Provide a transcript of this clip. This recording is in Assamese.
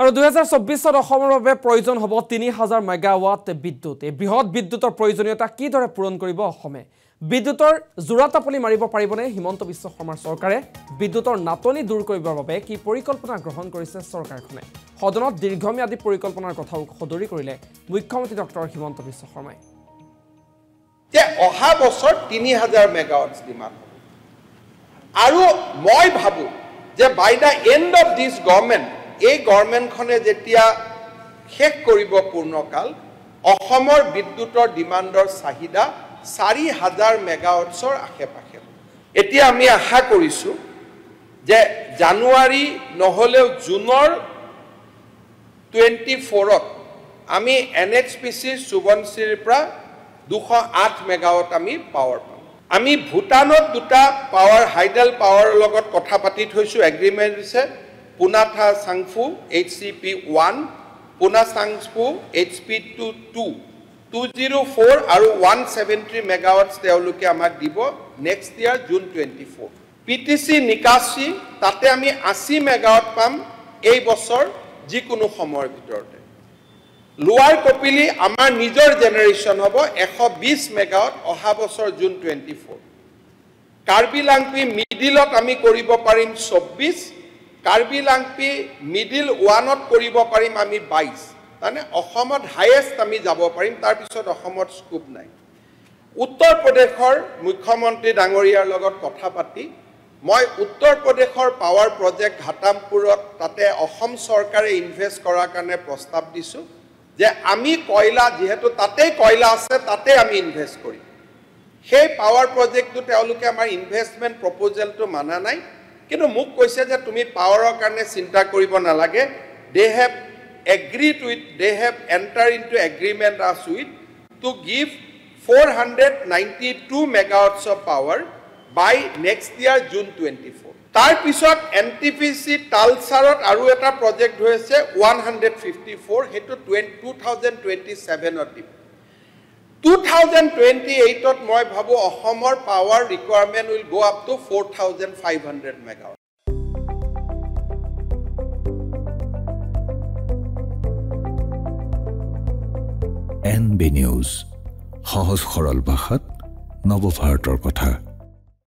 আৰু দুহেজাৰ চৌব্বিছত অসমৰ বাবে প্ৰয়োজন হ'ব তিনি হাজাৰ মেগাৱাট বিদ্যুৎ। এই বৃহৎ বিদ্যুতৰ প্ৰয়োজনীয়তা কিদৰে পূৰণ কৰিব অসমে? বিদ্যুতৰ জোৰা টাপলি মাৰিব পাৰিবনে? হিমন্ত বিশ্ব শৰ্মাৰ চৰকাৰে বিদ্যুতৰ নাটনি দূৰ কৰিবৰ বাবে কি পৰিকল্পনা গ্ৰহণ কৰিছে চৰকাৰখনে? সদনত দীৰ্ঘম্যাদী পৰিকল্পনাৰ কথাও সদৰি কৰিলে মুখ্যমন্ত্ৰী ডক্টৰ হিমন্ত বিশ্ব শৰ্মাই। যে অহা বছৰ তিনি হাজাৰ মেগাৱাটছ ডিমাণ্ড হ'ব। আৰু মই ভাবোঁ যে by the end of this government এই গভৰ্ণমেণ্টখনে যেতিয়া শেষ কৰিব পূৰ্ণকাল অসমৰ বিদ্যুতৰ ডিমাণ্ডৰ চাহিদা চাৰি হাজাৰ মেগাৱাটছৰ আশে পাশে এতিয়া আমি আশা কৰিছোঁ যে জানুৱাৰী নহ'লেও জুনৰ টুৱেণ্টি ফ'ৰত আমি এন এইচ পি চিৰ সুবনশ্ৰীৰ পৰা দুশ আঠ মেগাৱাট আমি পাৱাৰ পাম। আমি ভূটানত দুটা পাৱাৰ হাইডেল পাৱাৰৰ লগত কথা পাতি থৈছোঁ এগ্ৰিমেণ্ট দিছে। Punatsangchhu H C P one Punatsangchhu H P two two two zero' four আৰু ওৱান ছেভেণ্টি মেগাৱাটছ তেওঁলোকে আমাক দিব next year June twenty four P T C নিকাচি তাতে আমি আশী মেগাৱাট পাম এই বছৰ যিকোনো সময়ৰ ভিতৰতে। লোৱাৰ কপিলি আমাৰ নিজৰ জেনেৰেশ্যন হ'ব এশ বিছ মেগাৱাট অহা বছৰ June twenty four Karbi Langpi মিডিলত আমি কৰিব পাৰিম চৌব্বিছ কাৰ্বি লাংপি মিডিল ওৱানত কৰিব পাৰিম আমি বাইছ। তাৰমানে অসমত হায়েষ্ট আমি যাব পাৰিম তাৰপিছত অসমত স্কোপ নাই। উত্তৰ প্ৰদেশৰ মুখ্যমন্ত্ৰী ডাঙৰীয়াৰ লগত কথা পাতি মই উত্তৰ প্ৰদেশৰ পাৱাৰ প্ৰজেক্ট ঘাটামপুৰত তাতে অসম চৰকাৰে ইনভেষ্ট কৰাৰ কাৰণে প্ৰস্তাৱ দিছোঁ যে আমি কয়লা যিহেতু তাতেই কয়লা আছে তাতে আমি ইনভেষ্ট কৰিম। সেই পাৱাৰ প্ৰজেক্টটো তেওঁলোকে আমাৰ ইনভেষ্টমেণ্ট প্ৰপ'জেলটো মানা নাই। কিন্তু মোক কৈছে যে তুমি পাৱাৰৰ কাৰণে চিন্তা কৰিব নালাগে। They have agreed with they have enter in to agreement us with to give four hundred ninety two megawatts of power by next year June twenty four তাৰপিছত এন টি পি চি তালচাৰত আৰু এটা প্ৰজেক্ট হৈ আছে ওৱান হাণ্ড্ৰেড ফিফটি ফ'ৰ সেইটো টুৱেণ্টি টু থাউজেণ্ড টুৱেণ্টি ছেভেনত দিব টু থাউজেণ্ড টুৱেণ্টি এইটত মই ভাবোঁ অসমৰ power requirement will go' up to four thousand five hundred megawatt N B news সহজ সৰল ভাষাত নৱভাৰতৰ কথা।